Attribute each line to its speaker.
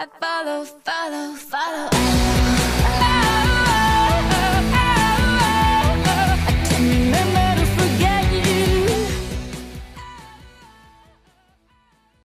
Speaker 1: I follow, follow, follow.